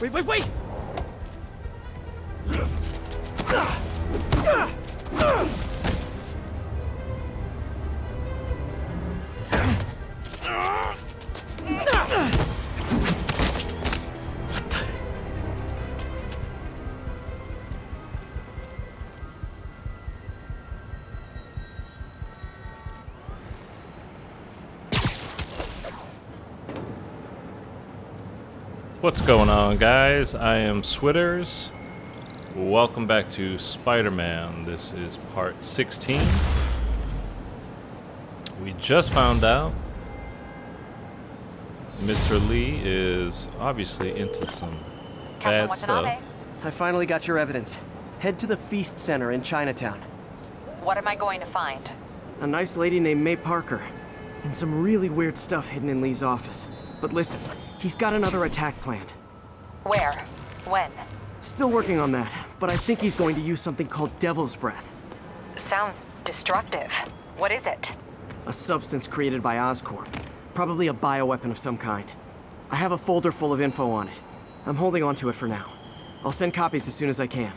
Wait, wait, wait! What's going on, guys? I am Switters. Welcome back to Spider-Man. This is part 16. We just found out Mr. Lee is obviously into some bad stuff. I finally got your evidence. Head to the Feast Center in Chinatown. What am I going to find? A nice lady named May Parker. And some really weird stuff hidden in Lee's office. But listen, he's got another attack planned. Where? When? Still working on that, but I think he's going to use something called Devil's Breath. Sounds destructive. What is it? A substance created by Oscorp. Probably a bioweapon of some kind. I have a folder full of info on it. I'm holding on to it for now. I'll send copies as soon as I can.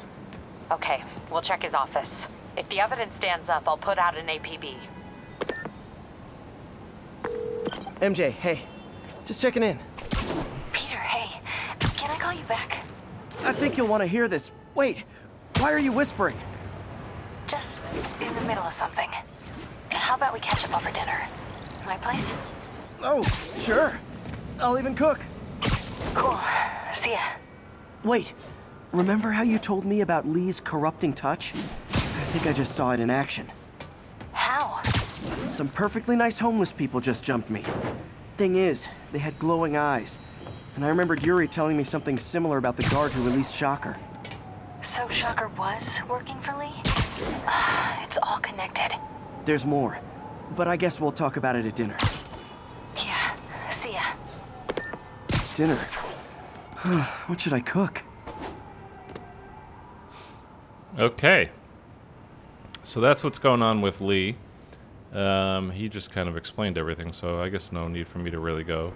Okay, we'll check his office. If the evidence stands up, I'll put out an APB. MJ, hey. Just checking in. Peter, hey. Can I call you back? I think you'll want to hear this. Wait, why are you whispering? Just in the middle of something. How about we catch up over dinner? My place? Oh, sure. I'll even cook. Cool. See ya. Wait, remember how you told me about Lee's corrupting touch? I think I just saw it in action. How? Some perfectly nice homeless people just jumped me. Thing is, they had glowing eyes. And I remembered Yuri telling me something similar about the guard who released Shocker. So Shocker was working for Lee? it's all connected. There's more. But I guess we'll talk about it at dinner. Yeah. See ya. Dinner? what should I cook? Okay. So that's what's going on with Lee. Um, he just kind of explained everything, so I guess no need for me to really go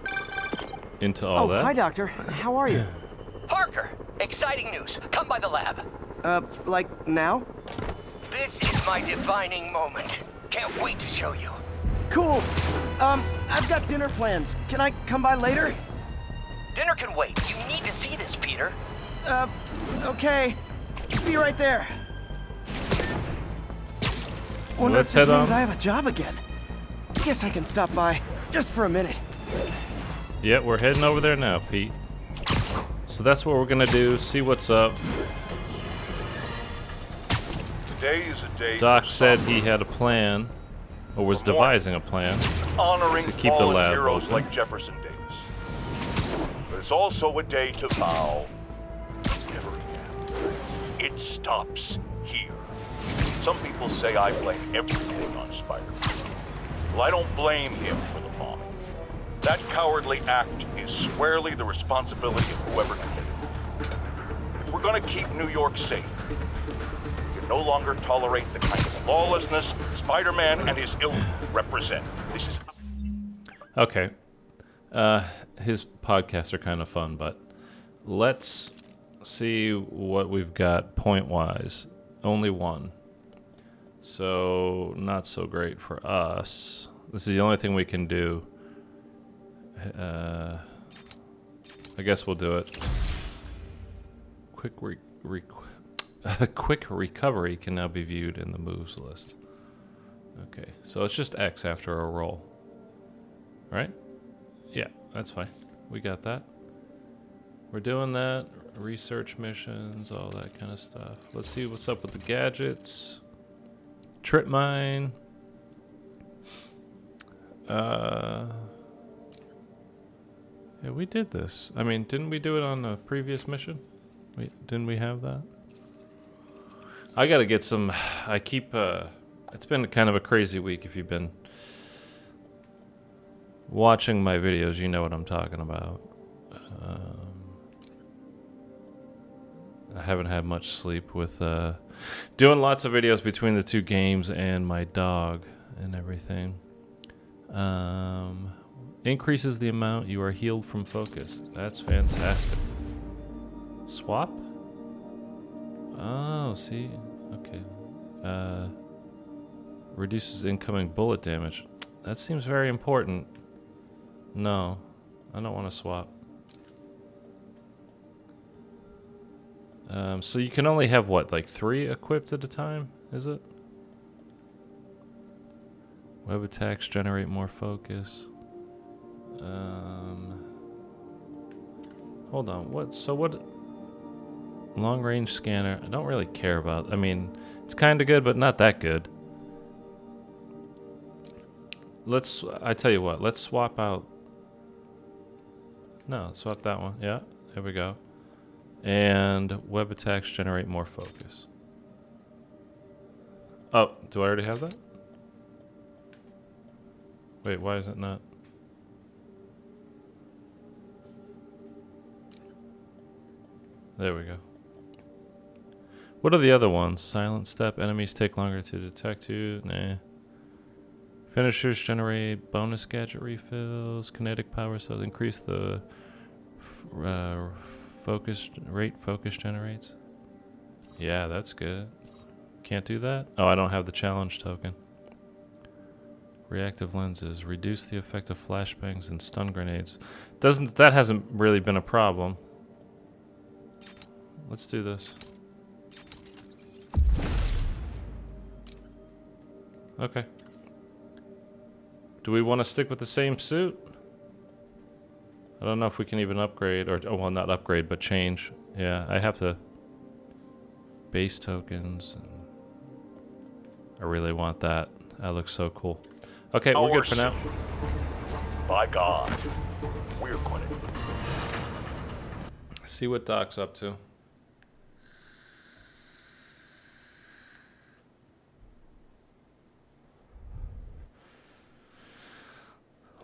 into all oh, that. hi, Doctor. How are you? Parker, exciting news. Come by the lab. Uh, like now? This is my divining moment. Can't wait to show you. Cool. Um, I've got dinner plans. Can I come by later? Dinner can wait. You need to see this, Peter. Uh, okay. Be right there. Wonder Let's if this head means on. I have a job again. Guess I can stop by just for a minute. Yeah, we're heading over there now, Pete. So that's what we're gonna do. See what's up. Today is a day Doc said he had a plan, or was devising a plan. honoring to keep the lab heroes open. like Jefferson Davis. But it's also a day to vow never again. It stops here. Some people say I blame everything on Spider-Man. Well, I don't blame him for the bombing. That cowardly act is squarely the responsibility of whoever committed it. If we're gonna keep New York safe, we can no longer tolerate the kind of lawlessness Spider-Man and his ilk represent. This is Okay. Uh, his podcasts are kind of fun, but let's see what we've got point wise. Only one. So, not so great for us. This is the only thing we can do. Uh, I guess we'll do it. Quick re- re- quick recovery can now be viewed in the moves list. Okay, so it's just X after a roll. Right? Yeah, that's fine. We got that. We're doing that. Research missions, all that kind of stuff. Let's see what's up with the gadgets. Trip mine. Uh. Yeah, we did this. I mean, didn't we do it on the previous mission? We, didn't we have that? I gotta get some. I keep. Uh, it's been kind of a crazy week if you've been watching my videos, you know what I'm talking about. Um, I haven't had much sleep with uh, doing lots of videos between the two games and my dog and everything. Um, increases the amount you are healed from focus. That's fantastic. Swap? Oh, see? Okay. Uh, reduces incoming bullet damage. That seems very important. No, I don't want to swap. Um, so you can only have, what, like three equipped at a time, is it? Web attacks generate more focus. Um, hold on, what, so what, long range scanner, I don't really care about, I mean, it's kind of good, but not that good. Let's, I tell you what, let's swap out, no, swap that one, yeah, there we go. And web attacks generate more focus. Oh, do I already have that? Wait, why is it not? There we go. What are the other ones? Silent step. Enemies take longer to detect you. Nah. Finishers generate bonus gadget refills. Kinetic power cells increase the uh, focus rate. Focus generates. Yeah, that's good. Can't do that? Oh, I don't have the challenge token. Reactive lenses reduce the effect of flashbangs and stun grenades. Doesn't that hasn't really been a problem? Let's do this. Okay. Do we want to stick with the same suit? I don't know if we can even upgrade, or, oh, well, not upgrade, but change. Yeah, I have to... Base tokens. I really want that. That looks so cool. Okay, we're good for now. By God, we're quitting. See what Doc's up to.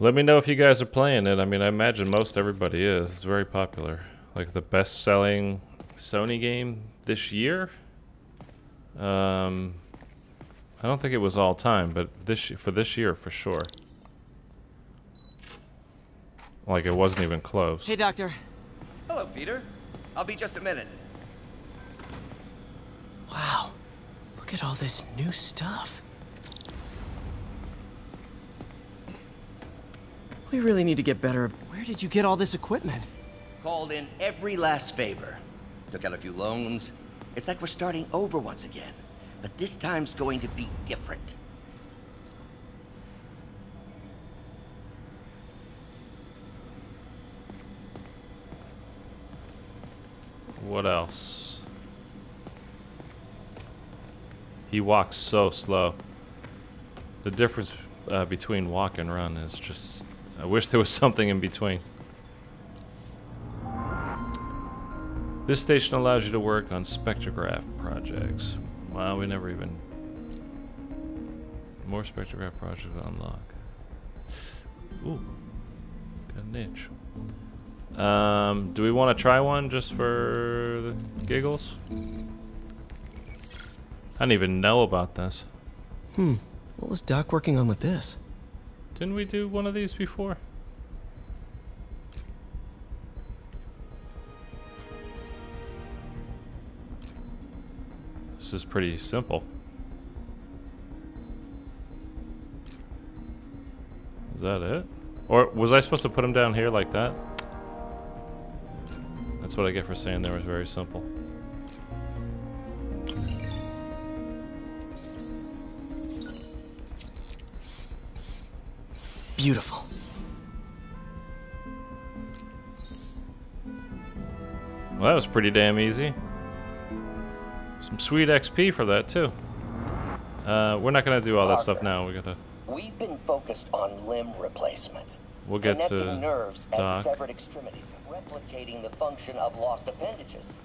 Let me know if you guys are playing it. I mean, I imagine most everybody is. It's very popular. Like the best-selling Sony game this year. Um, I don't think it was all time, but this for this year for sure. Like it wasn't even close. Hey, Doctor. Hello, Peter. I'll be just a minute. Wow. Look at all this new stuff. We really need to get better. Where did you get all this equipment? Called in every last favor. Took out a few loans. It's like we're starting over once again. But this time's going to be different. What else? He walks so slow. The difference uh, between walk and run is just... I wish there was something in between. This station allows you to work on spectrograph projects. Wow, we never even... More spectrograph projects unlock. Ooh. Got an itch. Um, do we want to try one just for the giggles? I didn't even know about this. Hmm. What was Doc working on with this? Didn't we do one of these before? This is pretty simple. Is that it? Or was I supposed to put them down here like that? That's what I get for saying there was very simple. Beautiful. Well, that was pretty damn easy. Some sweet XP for that, too. Uh, we're not going to do all that stuff now. We gotta... We've been focused on limb replacement. We'll get connecting to nerves Doc. and severed extremities, replicating the function of lost appendages.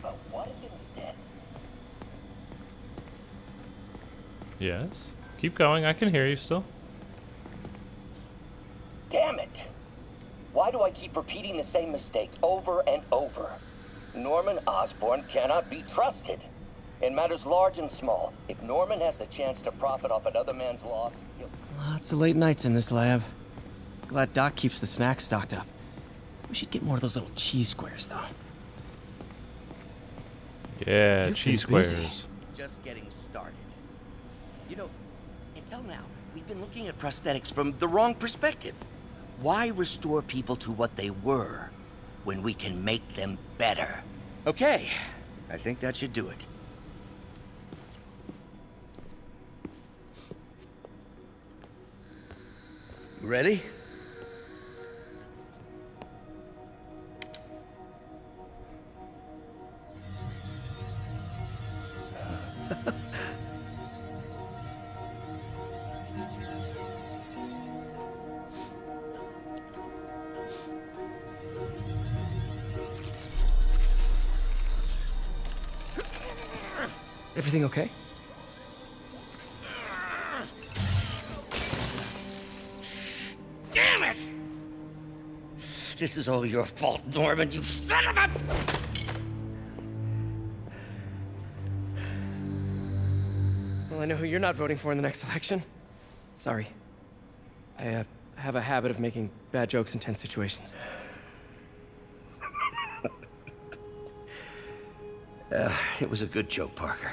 But what if instead Yes. Keep going. I can hear you still. Damn it! Why do I keep repeating the same mistake over and over? Norman Osborn cannot be trusted. In matters large and small, if Norman has the chance to profit off another man's loss, he'll... Lots of late nights in this lab. Glad Doc keeps the snacks stocked up. We should get more of those little cheese squares, though. Yeah, You've cheese been busy. squares. Just getting started. You know, until now, we've been looking at prosthetics from the wrong perspective. Why restore people to what they were when we can make them better? Okay, I think that should do it. Ready? Everything okay? Damn it! This is all your fault, Norman, you son of a... Well, I know who you're not voting for in the next election. Sorry. I uh, have a habit of making bad jokes in tense situations. It was a good joke, Parker.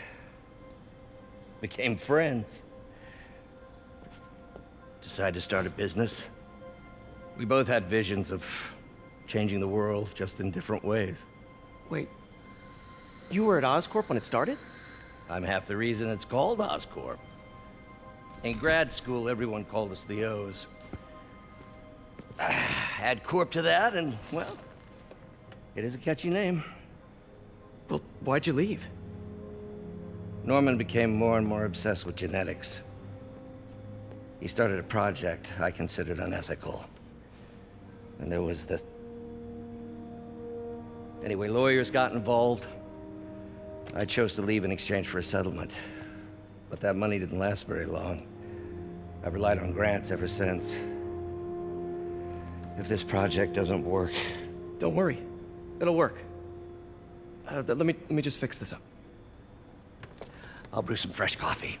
Became friends. Decided to start a business. We both had visions of changing the world, just in different ways. Wait, you were at Oscorp when it started? I'm half the reason it's called Oscorp. In grad school, everyone called us the O's. Add Corp to that, and, well, it is a catchy name. Well, why'd you leave? Norman became more and more obsessed with genetics. He started a project I considered unethical. And there was this. Anyway, lawyers got involved. I chose to leave in exchange for a settlement. But that money didn't last very long. I've relied on grants ever since. If this project doesn't work, Don't worry, it'll work. Uh, let me let me just fix this up. I'll brew some fresh coffee.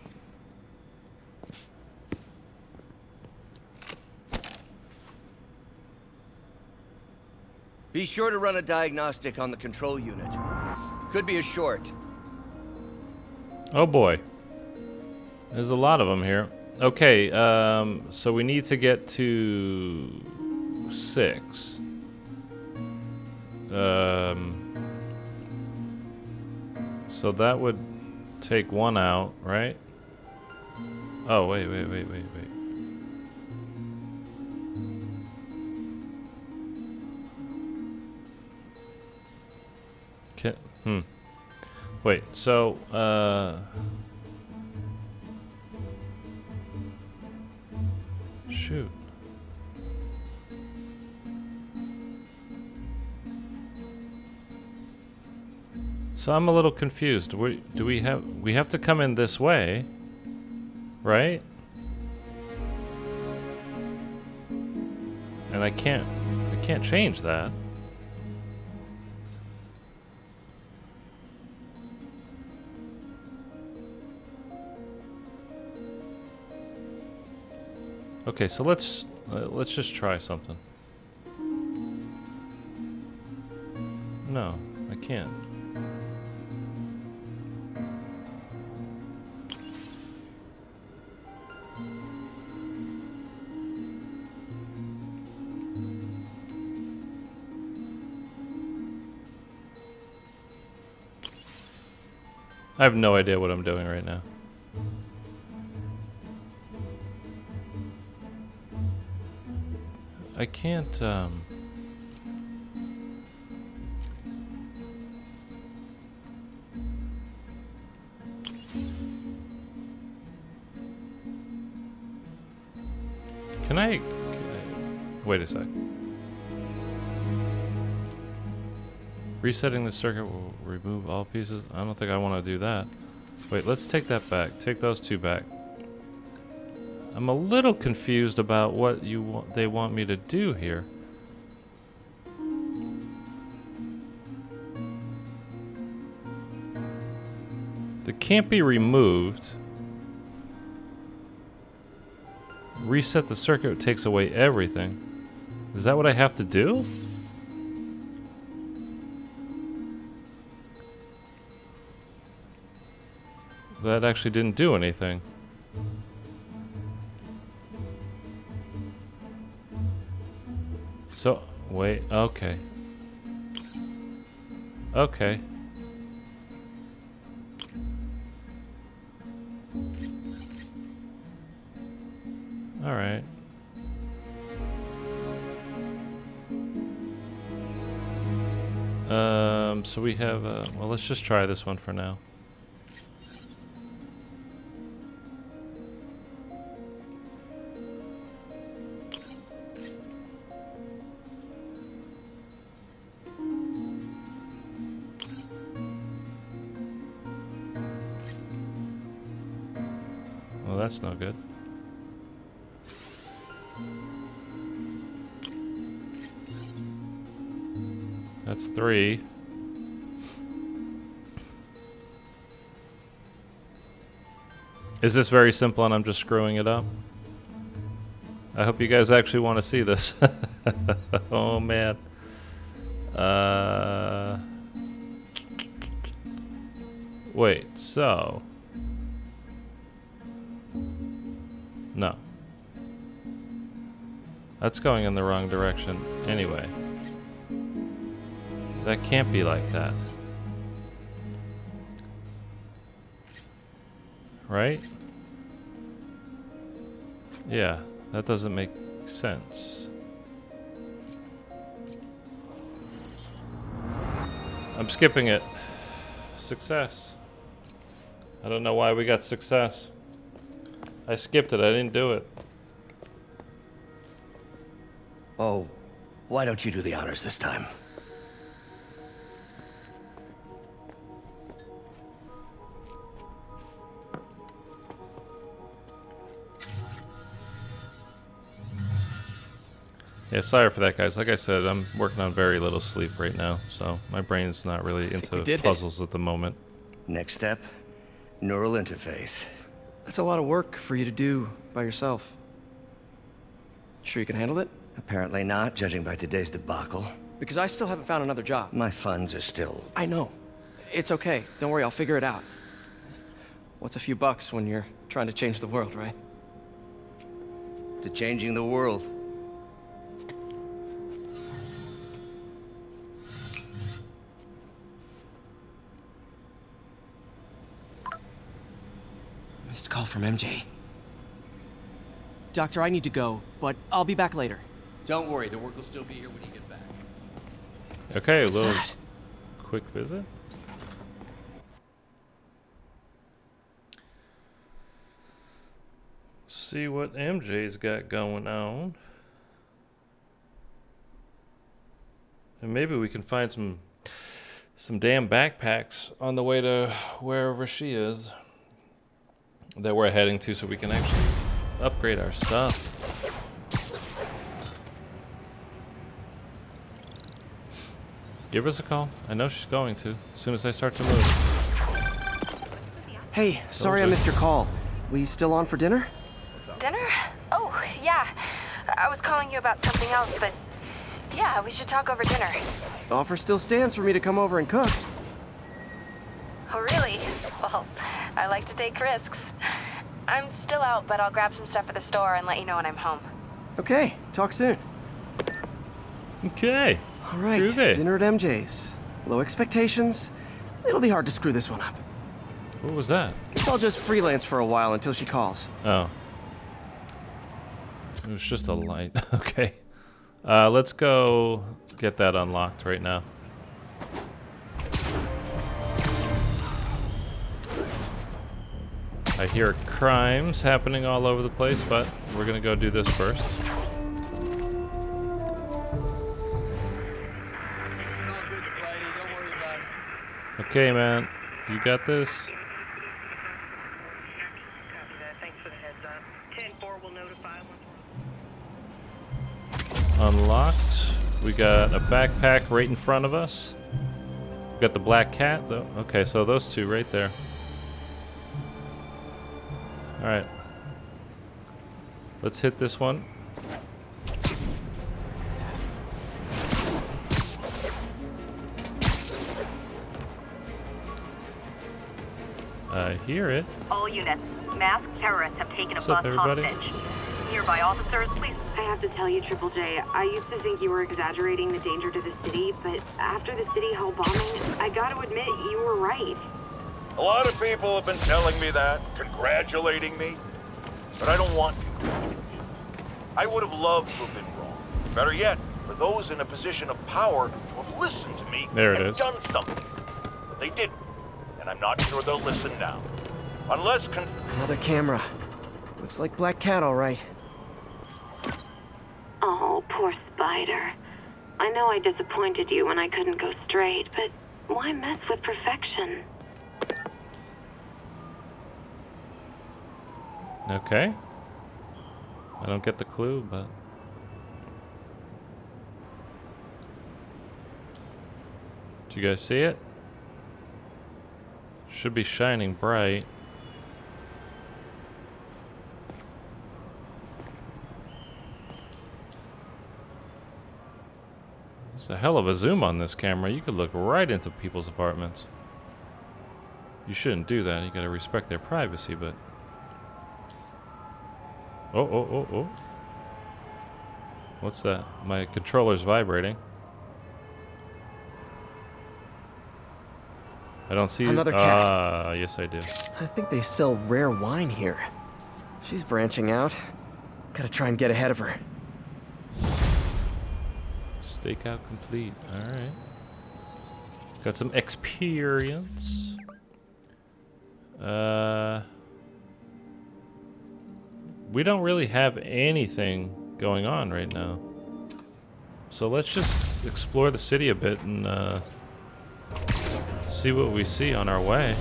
Be sure to run a diagnostic on the control unit. Could be a short. Oh boy. There's a lot of them here. Okay, um, so we need to get to six. Um, so that would take one out, right? Oh, wait, wait, wait, wait, wait. Can, hmm. Wait, so, uh... Shoot. So I'm a little confused. We, do we have we have to come in this way, right? And I can't I can't change that. Okay, so let's let's just try something. No, I can't. I have no idea what I'm doing right now. I can't, um... Can I... Wait a sec. Resetting the circuit will remove all pieces. I don't think I want to do that. Wait, let's take that back. Take those two back. I'm a little confused about what you wa they want me to do here. They can't be removed. Reset the circuit takes away everything. Is that what I have to do? That actually didn't do anything. So, wait, okay. Okay. Alright. Um, so we have, uh, well, let's just try this one for now. That's three. Is this very simple and I'm just screwing it up? I hope you guys actually want to see this. oh man. Uh, wait, so. No. That's going in the wrong direction anyway. That can't be like that. Right? Yeah, that doesn't make sense. I'm skipping it. Success. I don't know why we got success. I skipped it, I didn't do it. Oh, why don't you do the honors this time? Yeah, sorry for that, guys. Like I said, I'm working on very little sleep right now, so my brain's not really into we did it. puzzles at the moment. Next step, neural interface. That's a lot of work for you to do by yourself. Sure you can handle it? Apparently not, judging by today's debacle. Because I still haven't found another job. My funds are still... I know. It's okay. Don't worry, I'll figure it out. What's a few bucks when you're trying to change the world, right? to changing the world. Call from MJ. Doctor, I need to go, but I'll be back later. Don't worry, the work will still be here when you get back. Okay, What's a little that? quick visit. See what MJ's got going on. And maybe we can find some some damn backpacks on the way to wherever she is that we're heading to so we can actually upgrade our stuff. Give us a call. I know she's going to, as soon as I start to move. Hey, sorry I missed your call. We still on for dinner? Dinner? Oh, yeah. I was calling you about something else, but yeah, we should talk over dinner. Offer still stands for me to come over and cook. Oh, really? Well, I like to take risks. I'm still out, but I'll grab some stuff at the store and let you know when I'm home. Okay, talk soon. Okay. All right, Groovy. dinner at MJ's. Low expectations. It'll be hard to screw this one up. What was that? Guess I'll just freelance for a while until she calls. Oh. It was just a light. okay. Uh, let's go get that unlocked right now. Hear crimes happening all over the place, but we're gonna go do this first. Okay, man. You got this? Copy that. Thanks for the heads up. 10-4 will notify once Unlocked. We got a backpack right in front of us. We got the black cat, though. Okay, so those two right there. Alright. Let's hit this one. I hear it. All units, masked terrorists have taken What's a up, bus everybody? hostage. Nearby officers, please. I have to tell you, Triple J, I used to think you were exaggerating the danger to the city, but after the City Hall bombing, I gotta admit, you were right. A lot of people have been telling me that, congratulating me, but I don't want congratulations. I would have loved to have been wrong. Better yet, for those in a position of power to have listened to me There it and is. done something. But they didn't, and I'm not sure they'll listen now. Unless con- Another camera. Looks like Black Cat, all right. Oh, poor Spider. I know I disappointed you when I couldn't go straight, but why mess with perfection? Okay. I don't get the clue, but. Do you guys see it? Should be shining bright. It's a hell of a zoom on this camera. You could look right into people's apartments. You shouldn't do that. You gotta respect their privacy, but. Oh, oh, oh, oh. What's that? My controller's vibrating. I don't see Another cat. Ah, yes I do. I think they sell rare wine here. She's branching out. Gotta try and get ahead of her. Stakeout complete. All right. Got some experience. Uh, we don't really have anything going on right now. So let's just explore the city a bit and uh, see what we see on our way.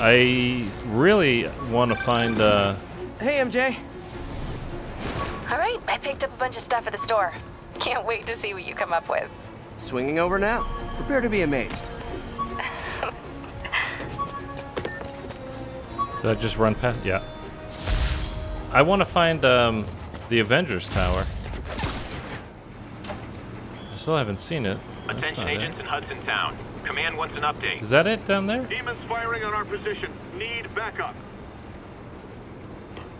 I really want to find uh, Hey, MJ. All right, I picked up a bunch of stuff at the store. Can't wait to see what you come up with. Swinging over now. Prepare to be amazed. Did I just run past? Yeah. I want to find um, the Avengers Tower. I still haven't seen it. That's Attention agents it. in Hudson Town. Command wants an update. Is that it down there? Demons firing on our position. Need backup.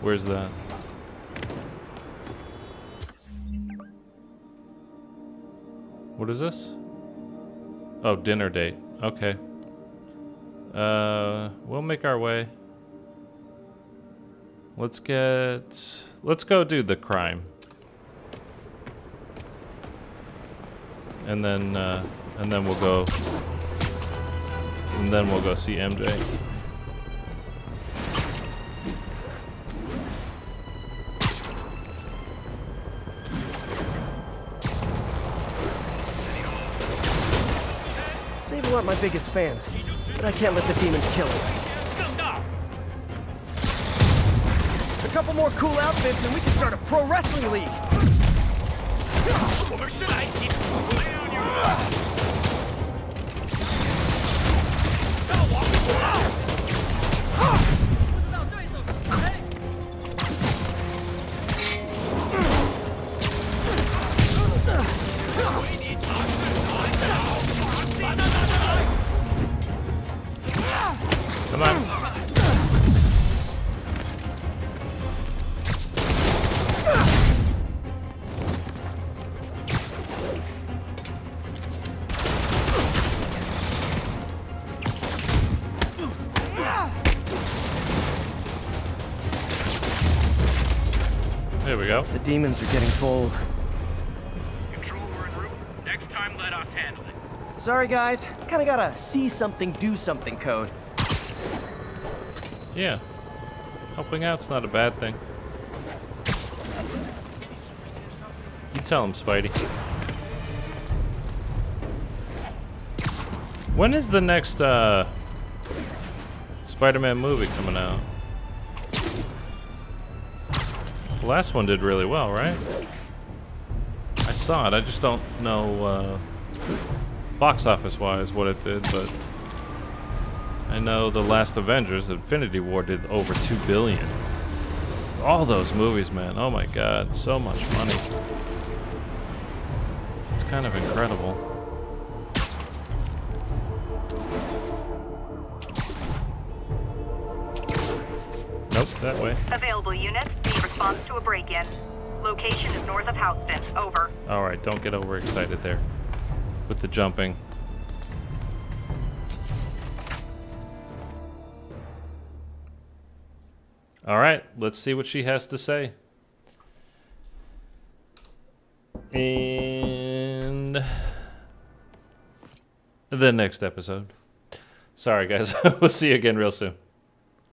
Where's that? What is this? Oh, dinner date. Okay. Uh, we'll make our way. Let's get. Let's go do the crime. And then, uh, and then we'll go. And then we'll go see MJ. Aren't my biggest fans, but I can't let the demons kill him. A couple more cool outfits and we can start a pro wrestling league. Come go. The demons are getting bold. Control, we're en route. Next time, let us handle it. Sorry, guys. Kinda gotta see something, do something code. Yeah. Helping out's not a bad thing. You tell him, Spidey. When is the next uh, Spider-Man movie coming out? Last one did really well, right? I saw it. I just don't know uh, box office-wise what it did, but I know the last Avengers, Infinity War, did over two billion. All those movies, man. Oh my God, so much money. It's kind of incredible. Nope, that way. Available units, response to a break-in. Location is north of Houston. Over. Alright, don't get overexcited there with the jumping. Alright, let's see what she has to say. And the next episode. Sorry, guys. we'll see you again real soon.